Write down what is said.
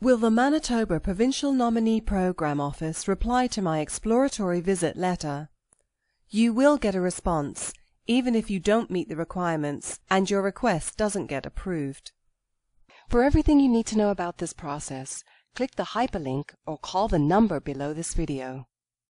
Will the Manitoba Provincial Nominee Program Office reply to my exploratory visit letter? You will get a response, even if you don't meet the requirements and your request doesn't get approved. For everything you need to know about this process, click the hyperlink or call the number below this video.